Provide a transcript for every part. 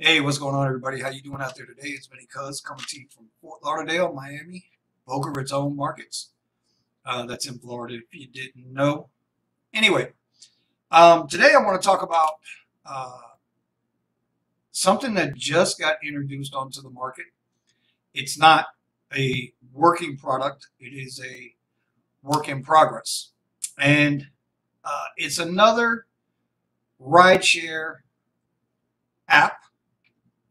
Hey, what's going on, everybody? How you doing out there today? It's Vinny Kuzz coming to you from Fort Lauderdale, Miami, Boca Raton markets. Uh, that's in Florida, if you didn't know. Anyway, um, today I want to talk about uh, something that just got introduced onto the market. It's not a working product; it is a work in progress, and uh, it's another rideshare app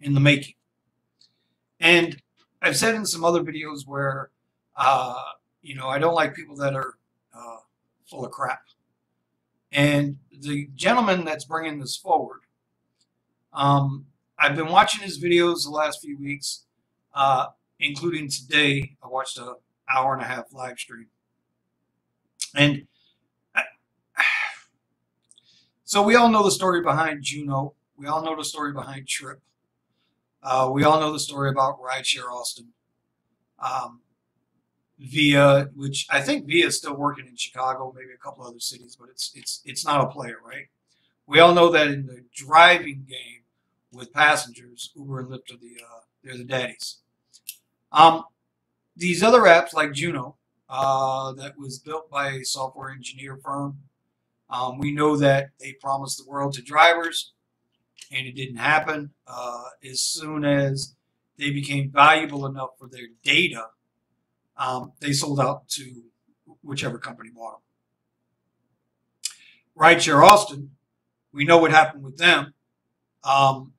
in the making. And I've said in some other videos where, uh, you know, I don't like people that are uh, full of crap. And the gentleman that's bringing this forward, um, I've been watching his videos the last few weeks, uh, including today. I watched a hour and a half live stream. And I, so we all know the story behind Juno. We all know the story behind Trip. Uh, we all know the story about Rideshare Austin. Um, Via, which I think Via is still working in Chicago, maybe a couple other cities, but it's it's it's not a player, right? We all know that in the driving game with passengers, Uber and Lyft are the uh, they're the daddies. Um, these other apps like Juno, uh, that was built by a software engineer firm. Um, we know that they promised the world to drivers and it didn't happen. Uh, as soon as they became valuable enough for their data, um, they sold out to whichever company bought them. Rideshare Austin, we know what happened with them. Um,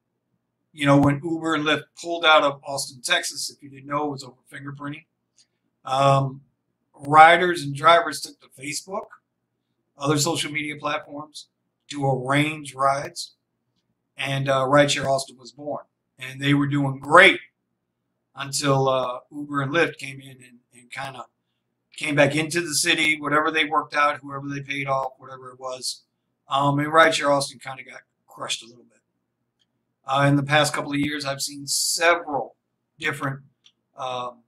you know, when Uber and Lyft pulled out of Austin, Texas, if you didn't know, it was over fingerprinting. Um, riders and drivers took to Facebook, other social media platforms to arrange rides and uh, Rideshare Austin was born. And they were doing great until uh, Uber and Lyft came in and, and kind of came back into the city, whatever they worked out, whoever they paid off, whatever it was. Um, and Rideshare Austin kind of got crushed a little bit. Uh, in the past couple of years, I've seen several different um,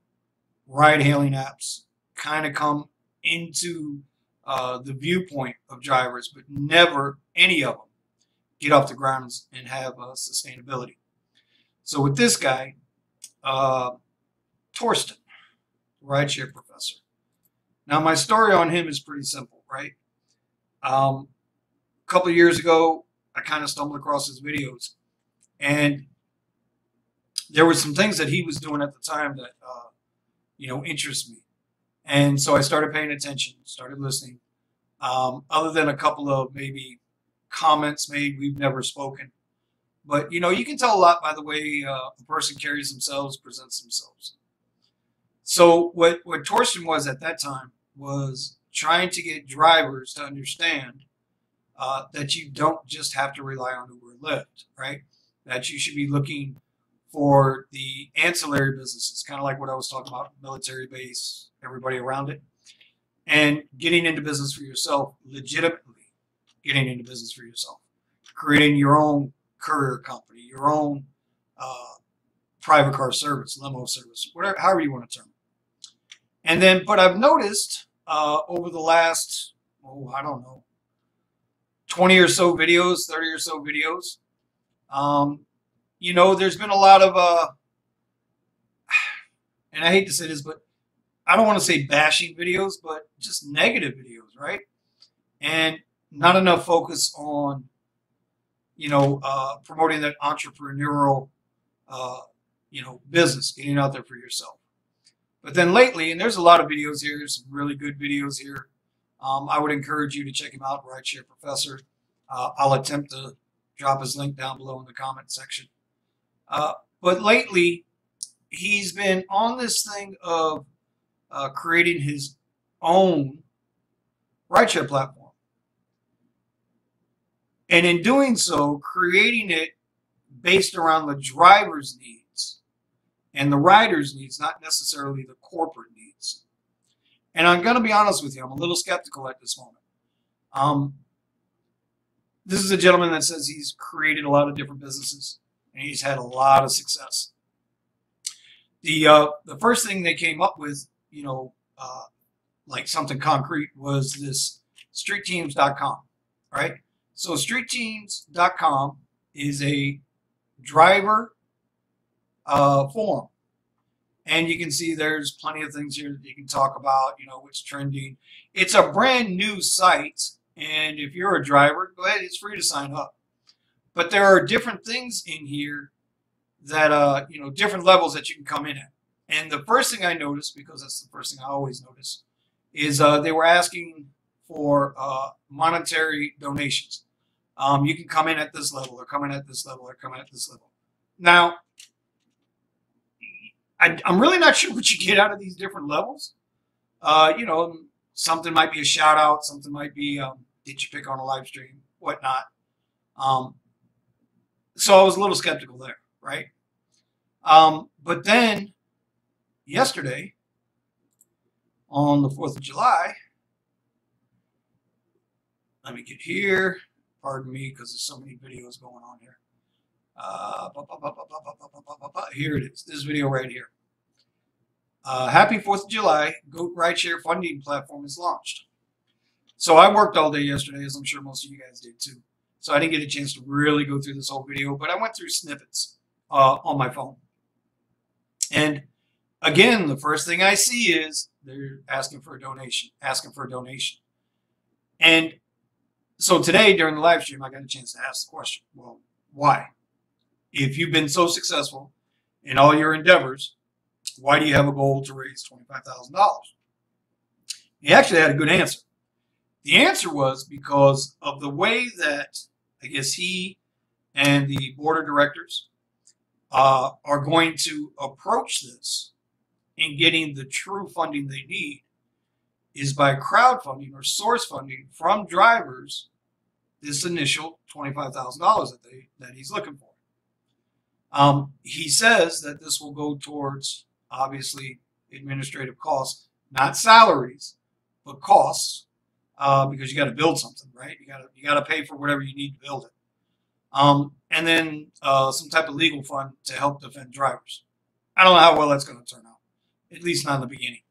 ride-hailing apps kind of come into uh, the viewpoint of drivers, but never any of them get off the ground and have uh, sustainability. So with this guy, uh, Torsten, rideshare professor. Now my story on him is pretty simple, right? Um, a couple of years ago, I kind of stumbled across his videos, and there were some things that he was doing at the time that uh, you know interest me, and so I started paying attention, started listening. Um, other than a couple of maybe comments made. We've never spoken. But, you know, you can tell a lot by the way uh, a person carries themselves, presents themselves. So what, what Torsten was at that time was trying to get drivers to understand uh, that you don't just have to rely on Uber and Lyft, right? That you should be looking for the ancillary businesses, kind of like what I was talking about, military base, everybody around it, and getting into business for yourself legitimately getting into business for yourself, creating your own courier company, your own uh, private car service, limo service, whatever, however you want to term it. And then, but I've noticed uh, over the last, oh, I don't know, 20 or so videos, 30 or so videos, um, you know, there's been a lot of, uh, and I hate to say this, but I don't want to say bashing videos, but just negative videos, right? And not enough focus on, you know, uh, promoting that entrepreneurial, uh, you know, business, getting out there for yourself. But then lately, and there's a lot of videos here, there's some really good videos here. Um, I would encourage you to check him out, Rideshare Professor. Uh, I'll attempt to drop his link down below in the comment section. Uh, but lately, he's been on this thing of uh, creating his own rideshare platform. And in doing so, creating it based around the driver's needs and the rider's needs, not necessarily the corporate needs. And I'm going to be honest with you, I'm a little skeptical at this moment. Um, this is a gentleman that says he's created a lot of different businesses and he's had a lot of success. The uh, the first thing they came up with, you know, uh, like something concrete, was this streetteams.com, right? So streetteams.com is a driver uh, forum. And you can see there's plenty of things here that you can talk about, you know, what's trending. It's a brand new site. And if you're a driver, go ahead, it's free to sign up. But there are different things in here that, uh, you know, different levels that you can come in at. And the first thing I noticed, because that's the first thing I always notice, is uh, they were asking for uh, monetary donations. Um, you can come in at this level, or come in at this level, or come in at this level. Now, I, am really not sure what you get out of these different levels. Uh, you know, something might be a shout out, something might be um, did you pick on a live stream, whatnot. Um, so I was a little skeptical there, right? Um, but then yesterday, on the 4th of July, let me get here. Pardon me because there's so many videos going on here. Uh, here it is. This video right here. Uh, happy 4th of July. Goat Rideshare Funding Platform is launched. So I worked all day yesterday, as I'm sure most of you guys did too. So I didn't get a chance to really go through this whole video, but I went through snippets uh, on my phone. And again, the first thing I see is they're asking for a donation, asking for a donation. And so today during the live stream, I got a chance to ask the question, well, why? If you've been so successful in all your endeavors, why do you have a goal to raise $25,000? He actually had a good answer. The answer was because of the way that I guess he and the board of directors uh, are going to approach this in getting the true funding they need is by crowdfunding or source funding from drivers this initial $25,000 that that he's looking for. Um, he says that this will go towards obviously administrative costs, not salaries, but costs, uh, because you got to build something, right? You got to you got to pay for whatever you need to build it, um, and then uh, some type of legal fund to help defend drivers. I don't know how well that's going to turn out, at least not in the beginning.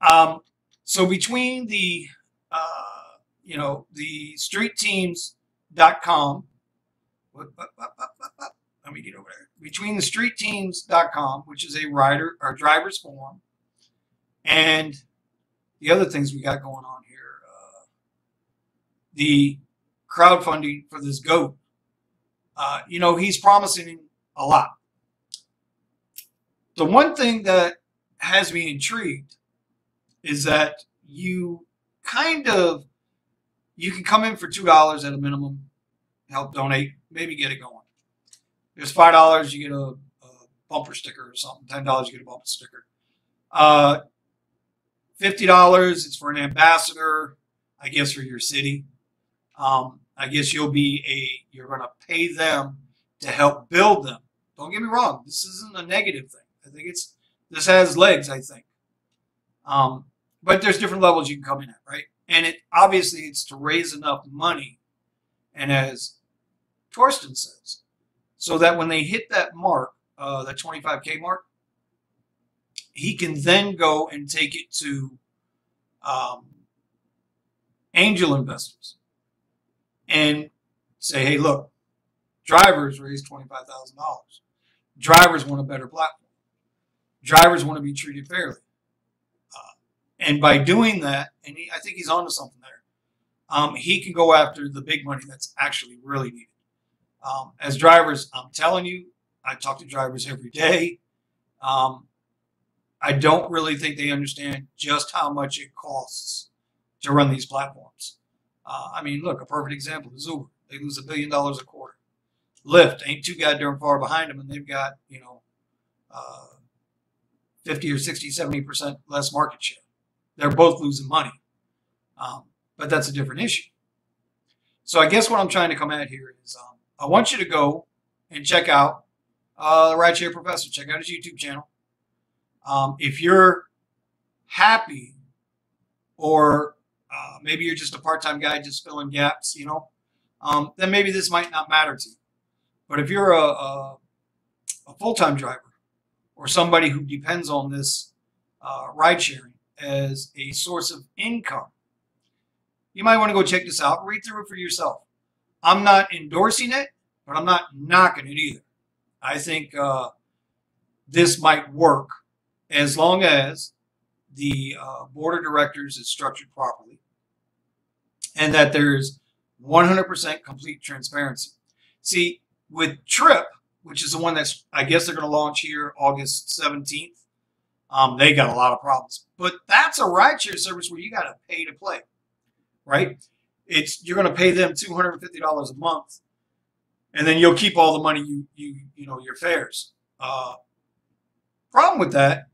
Um, so between the uh, you know the streetteams.com let me get over there. Between the streetteams.com, which is a rider or driver's forum, and the other things we got going on here, uh, the crowdfunding for this goat, uh, you know, he's promising a lot. The one thing that has me intrigued is that you kind of you can come in for two dollars at a minimum, help donate, maybe get it going. There's five dollars, you get a, a, bumper sticker or something. Ten dollars, you get a bumper sticker. Uh, Fifty dollars, it's for an ambassador, I guess, for your city. Um, I guess you'll be a you're going to pay them to help build them. Don't get me wrong, this isn't a negative thing. I think it's this has legs. I think, um, but there's different levels you can come in at, right? And it obviously it's to raise enough money, and as Torsten says, so that when they hit that mark, uh, that 25K mark, he can then go and take it to um, angel investors and say, hey, look, drivers raised $25,000. Drivers want a better platform. Drivers want to be treated fairly. And by doing that, and he, I think he's onto something there, um, he can go after the big money that's actually really needed. Um, as drivers, I'm telling you, I talk to drivers every day. Um, I don't really think they understand just how much it costs to run these platforms. Uh, I mean, look, a perfect example is Uber. They lose a billion dollars a quarter. Lyft ain't too goddamn far behind them, and they've got, you know, uh, 50 or 60, 70% less market share. They're both losing money. Um, but that's a different issue. So I guess what I'm trying to come at here is um, I want you to go and check out uh, the Rideshare Professor. Check out his YouTube channel. Um, if you're happy, or uh, maybe you're just a part-time guy just filling gaps, you know, um, then maybe this might not matter to you. But if you're a, a, a full-time driver or somebody who depends on this uh, ride sharing as a source of income, you might want to go check this out. Read through it for yourself. I'm not endorsing it. but I'm not knocking it either. I think uh, this might work as long as the uh, board of directors is structured properly and that there's 100% complete transparency. See, with Trip, which is the one that's, I guess they're going to launch here August 17th, um, they got a lot of problems. But that's a rideshare service where you got to pay to play, right? It's You're going to pay them $250 a month, and then you'll keep all the money you, you, you know, your fares. Uh, problem with that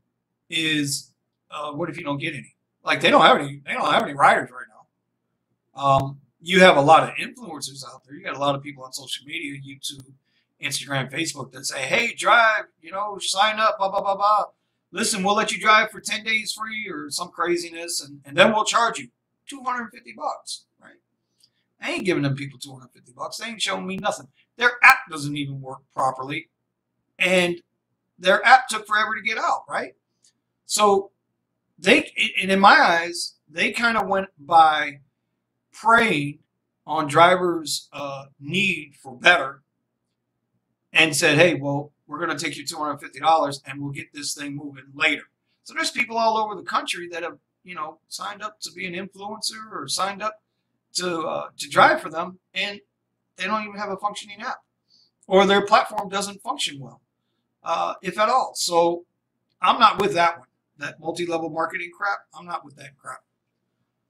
is, uh, what if you don't get any? Like they don't have any, they don't have any riders right now. Um, you have a lot of influencers out there. You got a lot of people on social media, YouTube, Instagram, Facebook that say, "Hey, drive, you know, sign up, blah blah blah blah. Listen, we'll let you drive for ten days free or some craziness, and, and then we'll charge you two hundred and fifty bucks." Right? I ain't giving them people two hundred and fifty bucks. They ain't showing me nothing. Their app doesn't even work properly, and their app took forever to get out. Right? So they, and in my eyes, they kind of went by preyed on drivers' uh, need for better and said, hey, well, we're going to take you $250 and we'll get this thing moving later. So there's people all over the country that have, you know, signed up to be an influencer or signed up to uh, to drive for them, and they don't even have a functioning app, or their platform doesn't function well, uh, if at all. So I'm not with that one. That multi-level marketing crap. I'm not with that crap.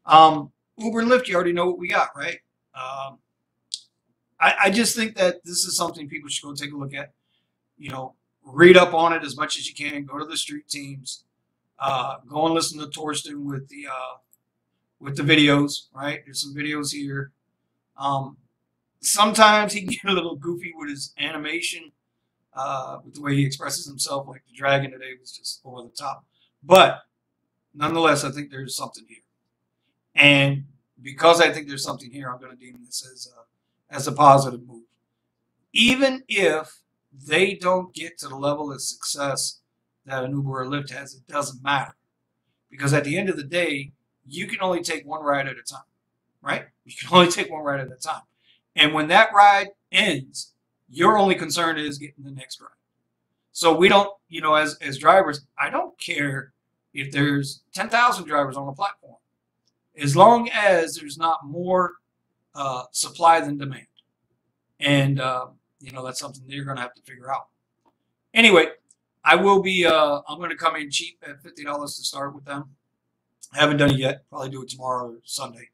Um, Uber and Lyft, you already know what we got, right? Um, I, I just think that this is something people should go take a look at. You know, read up on it as much as you can. Go to the street teams. Uh, go and listen to Torsten with the uh, with the videos. Right, there's some videos here. Um, sometimes he can get a little goofy with his animation, uh, with the way he expresses himself. Like the dragon today was just over the top, but nonetheless, I think there's something here. And because I think there's something here, I'm going to deem this as a, as a positive move. Even if they don't get to the level of success that an Uber or Lyft has, it doesn't matter. Because at the end of the day, you can only take one ride at a time, right? You can only take one ride at a time. And when that ride ends, your only concern is getting the next ride. So we don't, you know, as, as drivers, I don't care if there's 10,000 drivers on the platform as long as there's not more uh, supply than demand. And, uh, you know, that's something that you're going to have to figure out. Anyway, I will be, uh, I'm going to come in cheap at $50 to start with them. I haven't done it yet. Probably do it tomorrow or Sunday.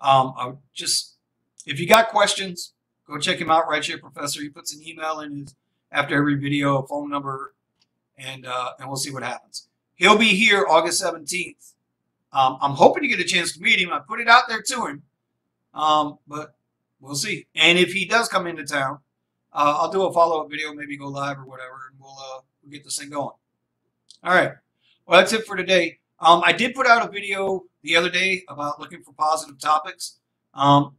Um, I just, if you got questions, go check him out, Rideshare Professor. He puts an email in his, after every video, a phone number, and, uh, and we'll see what happens. He'll be here August 17th um, I'm hoping to get a chance to meet him. I put it out there to him, um, but we'll see. And if he does come into town, uh, I'll do a follow-up video, maybe go live or whatever, and we'll, uh, we'll get this thing going. All right. Well, that's it for today. Um, I did put out a video the other day about looking for positive topics. Um,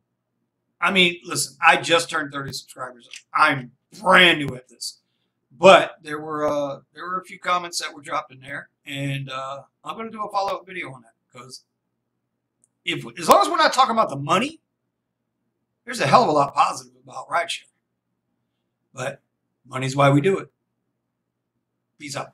I mean, listen, I just turned 30 subscribers. I'm brand new at this. But there were uh, there were a few comments that were dropped in there, and uh, I'm going to do a follow-up video on that. Because if as long as we're not talking about the money, there's a hell of a lot positive about rideshare. But money's why we do it. Peace out.